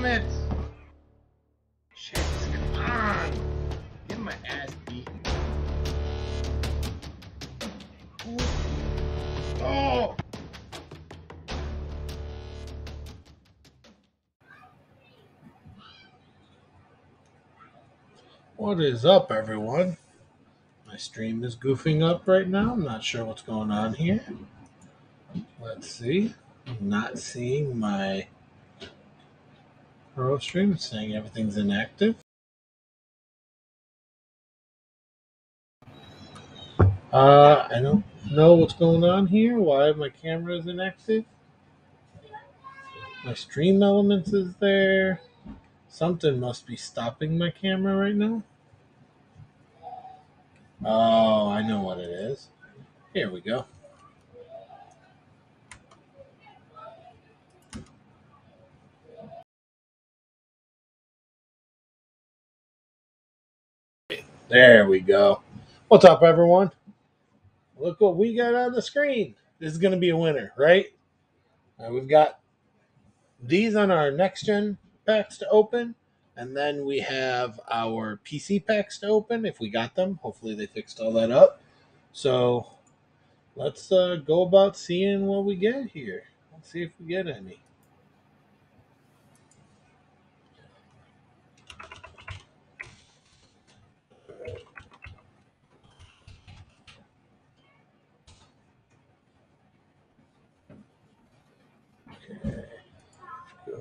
Damn it! Shit! Get my ass beaten. Oh! What is up, everyone? My stream is goofing up right now. I'm not sure what's going on here. Let's see. I'm not seeing my pro stream. Saying everything's inactive. Uh, I don't know what's going on here. Why my camera is inactive? My StreamElements is there. Something must be stopping my camera right now. Oh, I know what it is. Here we go. There we go. What's up, everyone? Look what we got on the screen. This is going to be a winner, right? Uh, we've got these on our next gen packs to open, and then we have our PC packs to open if we got them. Hopefully, they fixed all that up. So let's uh, go about seeing what we get here. Let's see if we get any.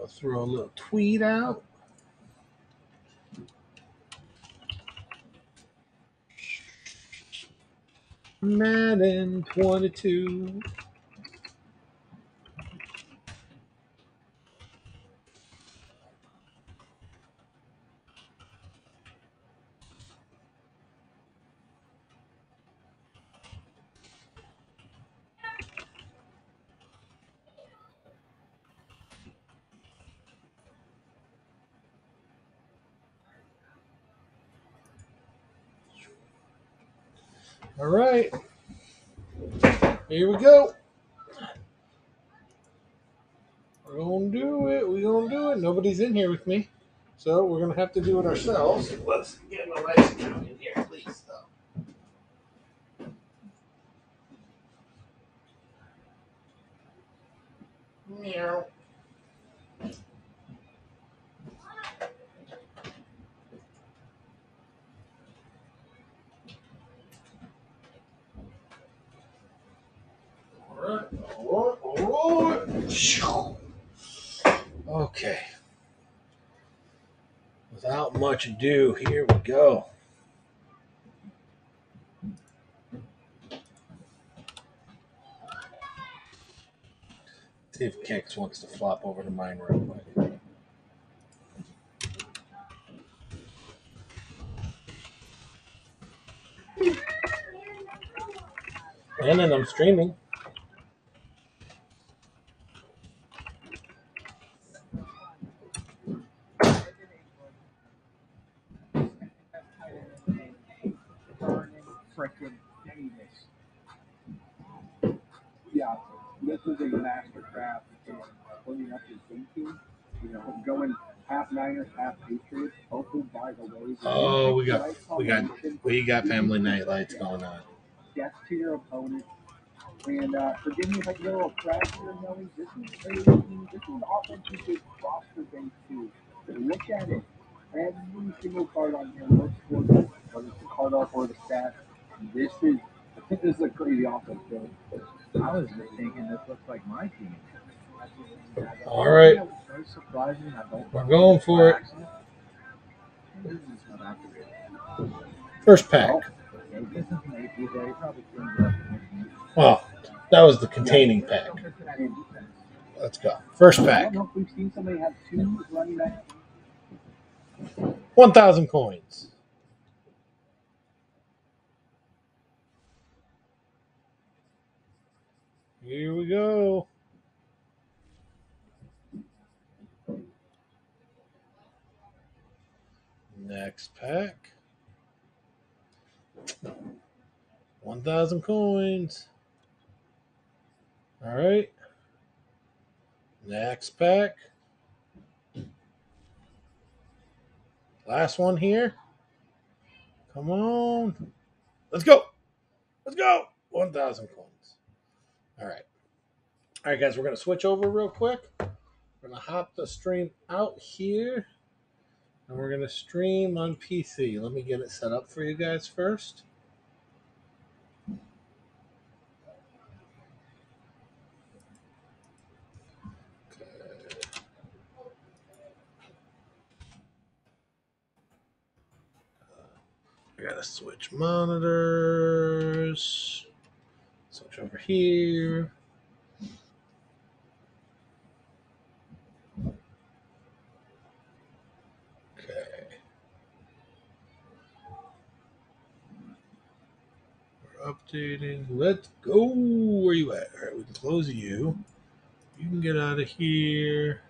Throw a little tweet out. Madden 22. All right. Here we go. We're gonna do it. We're gonna do it. Nobody's in here with me. So we're gonna have to do it ourselves. Let's get my lights down in here, please though. Meow. Alright, alright, alright. Okay. Without much ado, here we go. See if Kex wants to flop over to mine real quick. And then I'm streaming. We got family night lights going on. Death to your opponent. And uh, forgive me if I get a little crash here, Nelly. This is a this is offensive roster base too. Look at it. Every single card on here looks good, whether it's the card off or the stats. This is I think this is a crazy offense, Billy. I was thinking this looks like my team. All right, Very surprising. I don't. we're going for it. This is not accurate. First pack. Yeah, this is an AP there. He probably cleaned it pack. Oh. Well, that was the containing pack. Let's go. First pack. don't know if we've seen somebody have two running backs. One thousand coins. Here we go. Next pack. 1,000 coins. All right. Next pack. Last one here. Come on. Let's go. Let's go. 1,000 coins. All right. All right, guys, we're going to switch over real quick. We're going to hop the stream out here. And we're going to stream on PC. Let me get it set up for you guys first. I uh, gotta switch monitors. Switch over here. Let's go. Where you at? All right, we can close you. You can get out of here.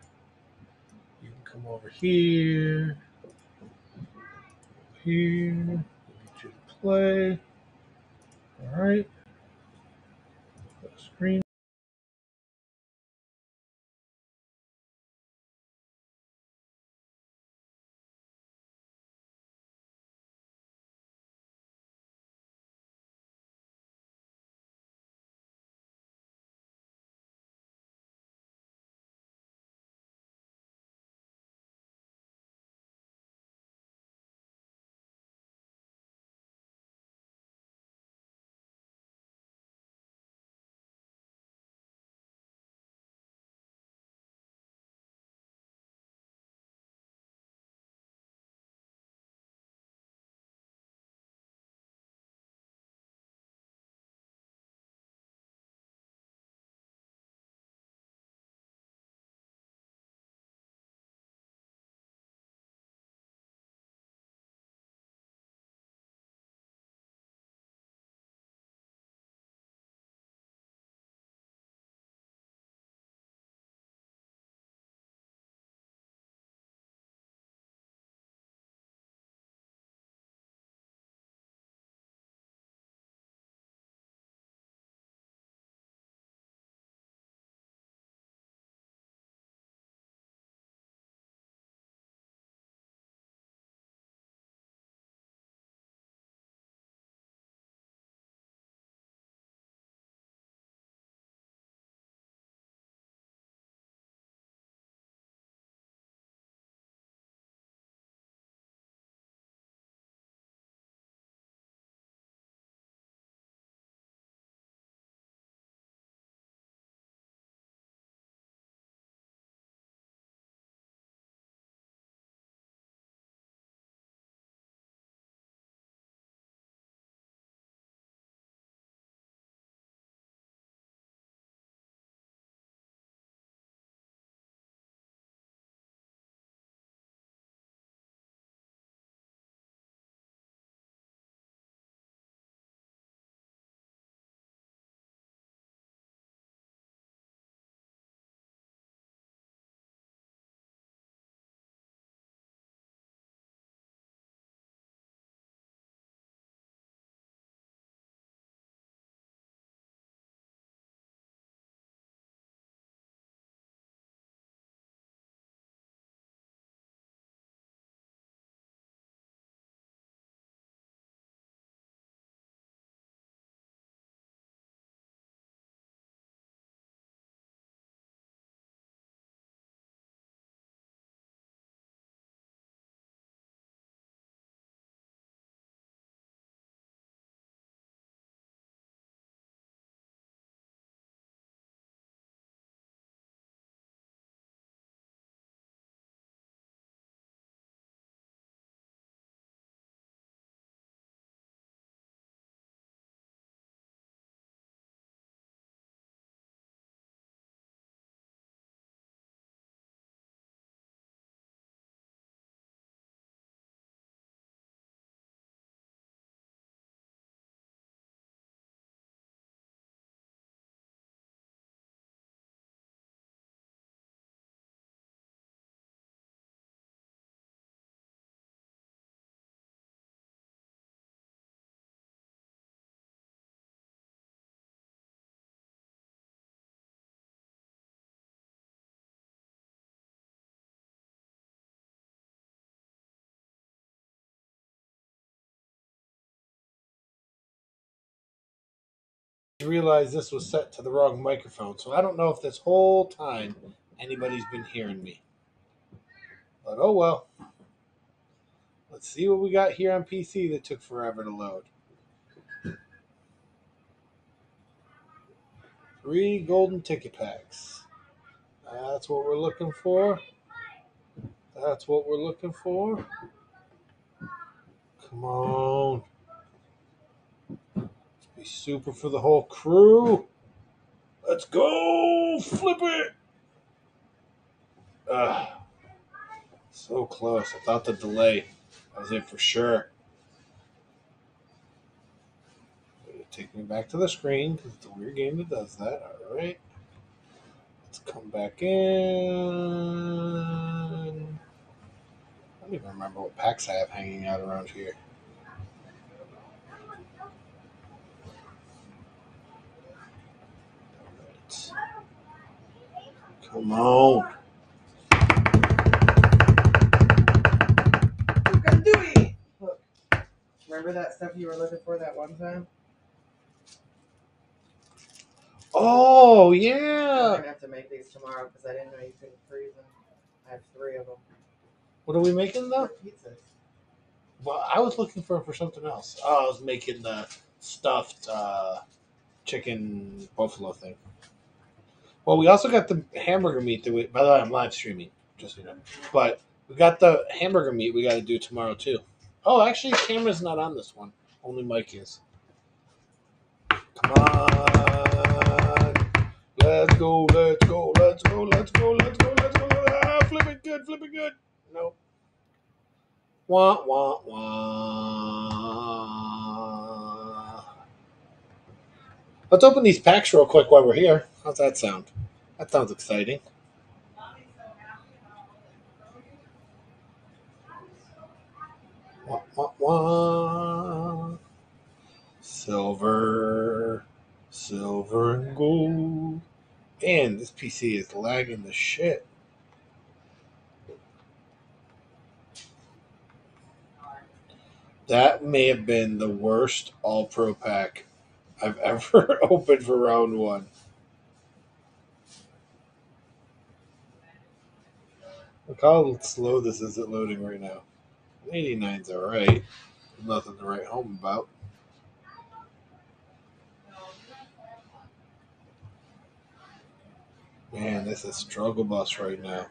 You can come over here. Here. We'll get you to play. All right. Realized this was set to the wrong microphone, so I don't know if this whole time anybody's been hearing me. But oh well. Let's see what we got here on PC that took forever to load. Three golden ticket packs. That's what we're looking for. That's what we're looking for. Come on. Super for the whole crew. Let's go. Flip it. Ugh. So close. I thought the delay was it for sure. Take me back to the screen because it's a weird game that does that. All right. Let's come back in. I don't even remember what packs I have hanging out around here. Come on. You can do it! Look. Remember that stuff you were looking for that one time? Oh, yeah, I'm yeah. gonna have to make these tomorrow because I didn't know you couldn't freeze them. I have three of them. What are we making though? For pizzas. Well, I was looking for for something else. Oh, I was making the stuffed uh, chicken buffalo thing. Well, we also got the hamburger meat that we. By the way, I'm live streaming, just so you know. But we got the hamburger meat we got to do tomorrow too. Oh, actually, camera's not on this one. Only Mike is. Come on, let's go, let's go, let's go, let's go, let's go, let's go. Ah, flip it good, flip it good. Nope. Wah, wah, wah. Let's open these packs real quick while we're here. How's that sound? That sounds exciting. Wah, wah, wah. Silver, silver and gold. Man, this PC is lagging the shit. That may have been the worst All Pro pack I've ever opened for round one. Look how slow this is at loading right now. 89's alright. Nothing to write home about. Man, this is struggle bus right now.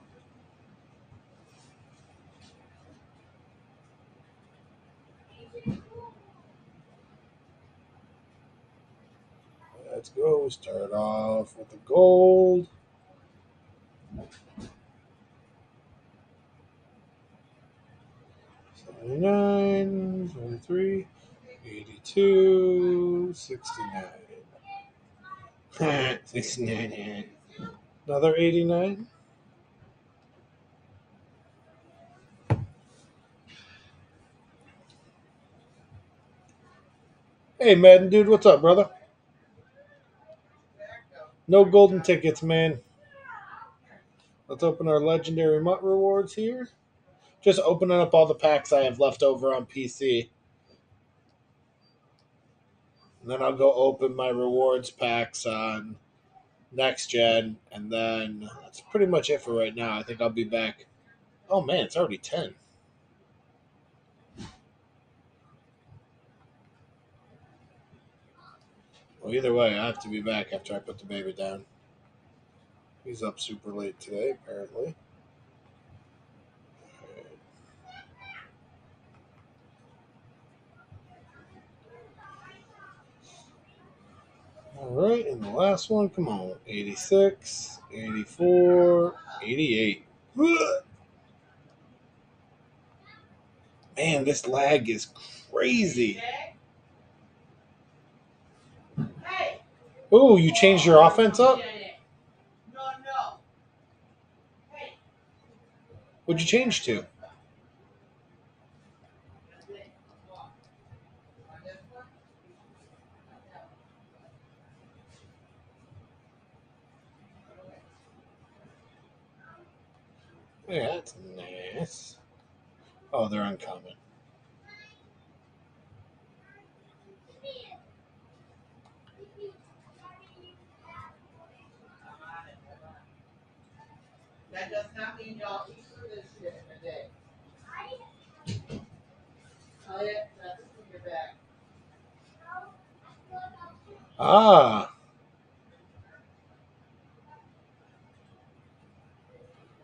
Let's go. Start off with the gold. Seventy-nine, seventy-three, eighty-two, sixty-nine. 69. Another 89. Hey, Madden dude, what's up, brother? No golden tickets, man. Let's open our legendary MUT rewards here. Just opening up all the packs I have left over on PC. And then I'll go open my rewards packs on next gen, and then that's pretty much it for right now. I think I'll be back. Oh man, it's already 10. Well, either way, I have to be back after I put the baby down. He's up super late today, apparently. All right, and the last one, come on. 86, 84, 88. Man, this lag is crazy. Ooh, you changed your offense up? What'd you change to? Yeah, that's nice. Oh, they're uncommon. I'll eat through this shit in a day. Elliot, that's in your bag. Ah.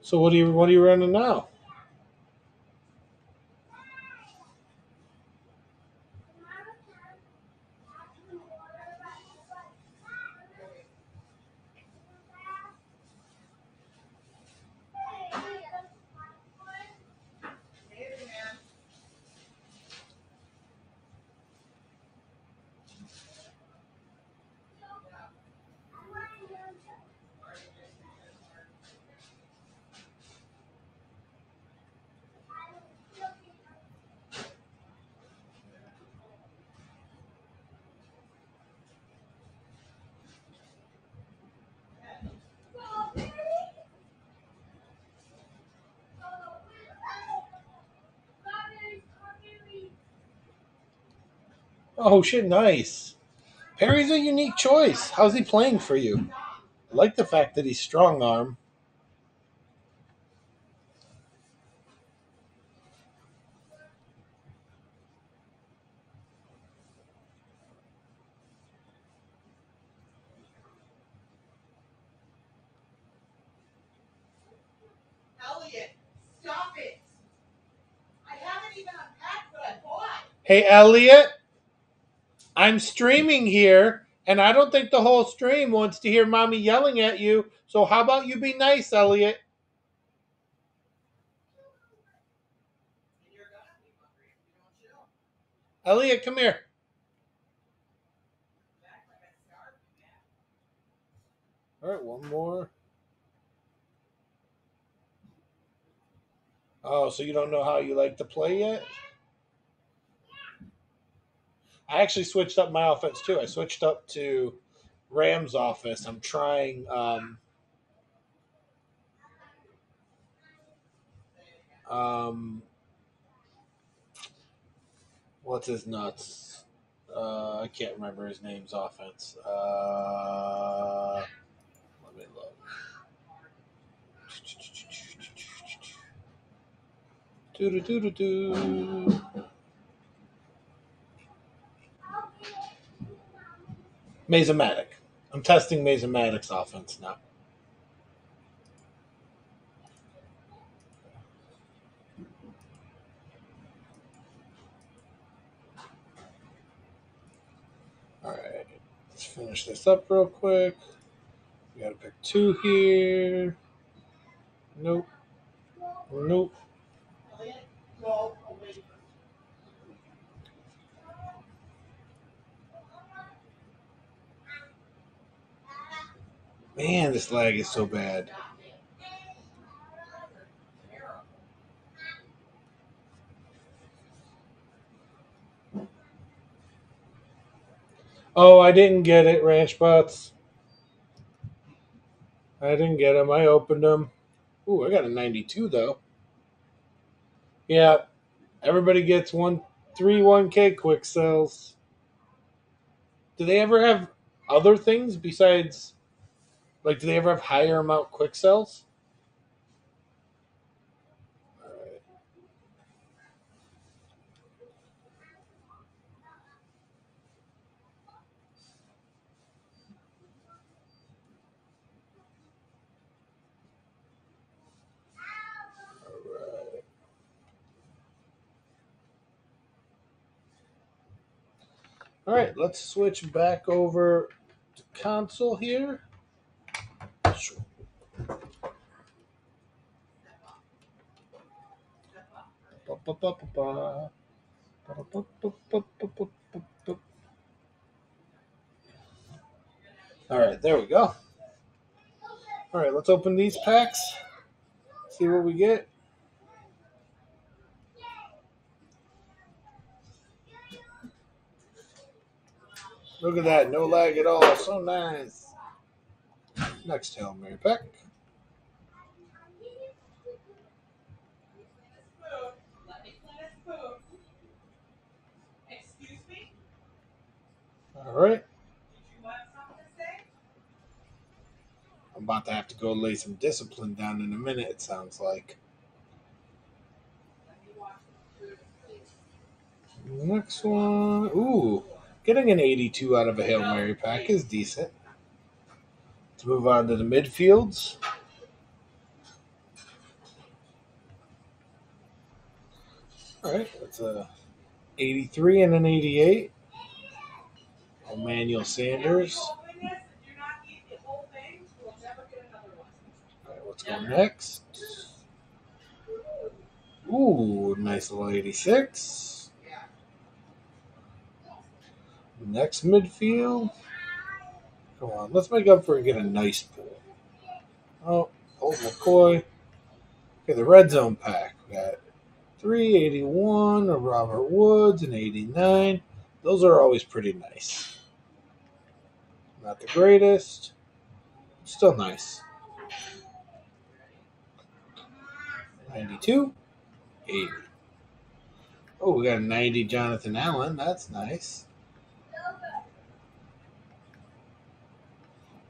So what are you what are you running now? Oh shit, nice. Perry's a unique choice. How's he playing for you? I like the fact that he's strong arm. Elliot, stop it. I haven't even unpacked what I bought. Hey Elliot, I'm streaming here, and I don't think the whole stream wants to hear mommy yelling at you. So how about you be nice, Elliot? Elliot, come here. All right, one more. Oh, so you don't know how you like to play yet? I actually switched up my offense too. I switched up to Rams offense. I'm trying um um what's his nuts? Uh I can't remember his name's offense. Uh let me look. Do do do do do. Masomatic. I'm testing Masomatic's offense now. All right, let's finish this up real quick. We gotta pick two here. Nope. Nope. Man, this lag is so bad. Oh, I didn't get it, Ranch Bots. I didn't get them. I opened them. Ooh, I got a 92 though. Yeah, everybody gets one three 1K quick sells. Do they ever have other things besides like do they ever have higher amount quick sells? Alright. Alright. All right, let's switch back over to console here. All right, there we go. All right, let's open these packs. See what we get. Look at that, no lag at all. So nice. Next Hail Mary pack. All right? I'm about to have to go lay some discipline down in a minute, it sounds like. Next one. Ooh, getting an 82 out of a Hail Mary pack is decent. Let's move on to the midfields. All right, that's a 83 and an 88. Emmanuel Sanders. All right, let's go next. Ooh, nice little 86. Next midfield. Come on, let's make up for it get a nice pull. Oh, old McCoy. Okay, the red zone pack. We got 381 of Robert Woods and 89. Those are always pretty nice. Not the greatest. Still nice. 92. 80. Oh, we got a 90 Jonathan Allen. That's nice.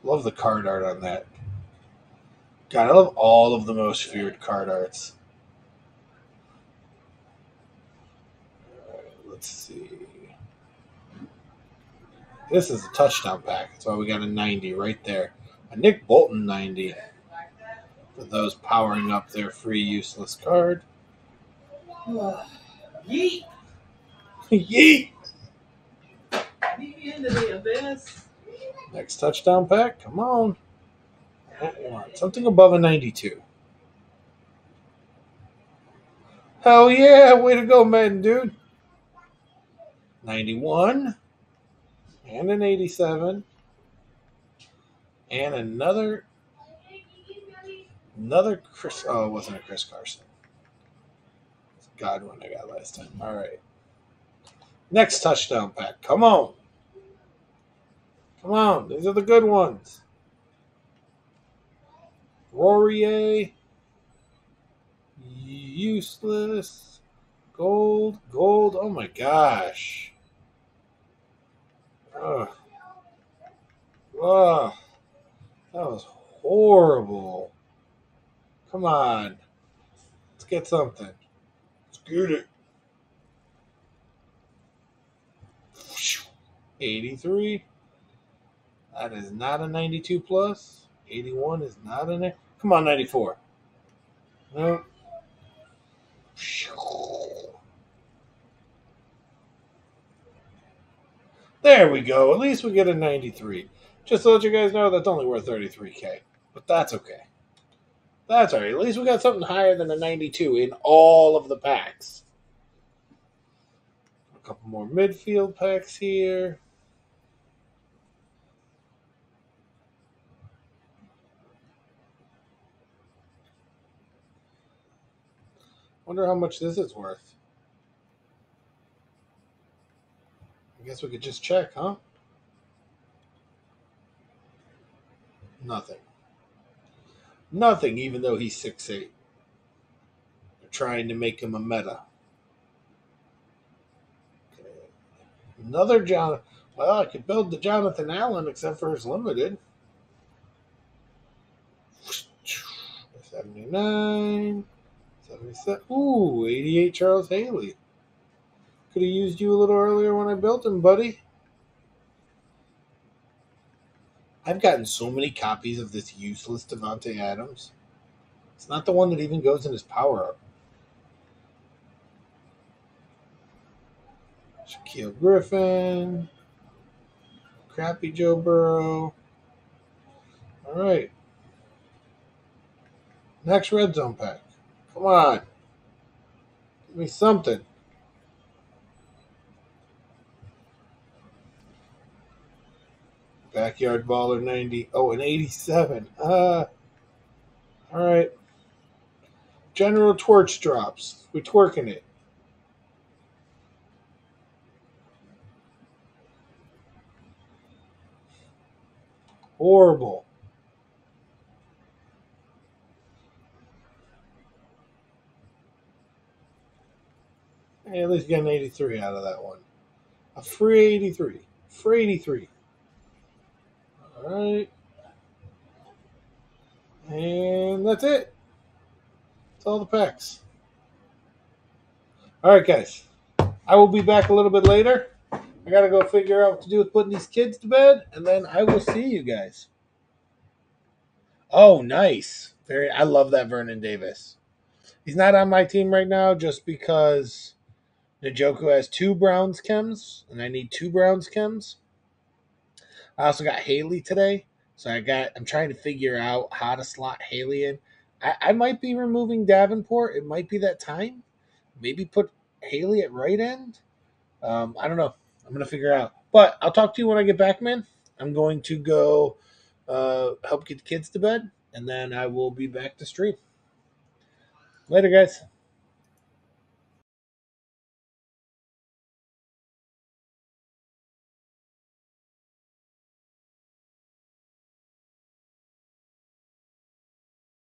Love the card art on that. God, I love all of the most feared card arts. Alright, let's see. This is a touchdown pack. That's why we got a 90 right there. A Nick Bolton 90 for those powering up their free useless card. Yeet! Yeet! Into the abyss. Next touchdown pack. Come on. I want Something above a 92. Hell yeah. Way to go, man, dude. 91. And an 87. And another. Another Chris. Oh, it wasn't a Chris Carson. Godwin I got last time. All right. Next touchdown pack. Come on. Come on. These are the good ones. Rourier. Useless. Gold. Gold. Oh my gosh. Ugh. Ugh. That was horrible. Come on. Let's get something. Let's get it. 83. That is not a 92 plus. 81 is not in it. Come on, 94. Nope. There we go. At least we get a 93. Just to let you guys know, that's only worth 33k. But that's okay. That's alright. At least we got something higher than a 92 in all of the packs. A couple more midfield packs here. I wonder how much this is worth. I guess we could just check, huh? Nothing. Nothing, even though he's six eight. They're trying to make him a meta. Okay. Another John. Well, I could build the Jonathan Allen, except for his limited. 79. 77. Ooh, 88 Charles Haley. Could have used you a little earlier when I built him, buddy. I've gotten so many copies of this useless Davante Adams. It's not the one that even goes in his power up. Shaquill Griffin. Crappy Joe Burrow. All right. Next red zone pack. Come on. Give me something. Backyard baller 90. Oh, an 87. Uh, all right. General Torch drops. We're twerking it. Horrible. Hey, at least get an 83 out of that one. A free 83. Free 83. All right. And that's it. That's all the packs. All right, guys. I will be back a little bit later. I got to go figure out what to do with putting these kids to bed, and then I will see you guys. Oh, nice. Very. I love that Vernon Davis. He's not on my team right now just because Njoku has two Browns chems, and I need two Browns chems. I also got Haley today, so I got. I'm trying to figure out how to slot Haley in. I, I might be removing Davenport. It might be that time. Maybe put Haley at right end. Um, I don't know. I'm gonna figure out. But I'll talk to you when I get back, man. I'm going to go uh, help get the kids to bed, and then I will be back to stream. Later, guys.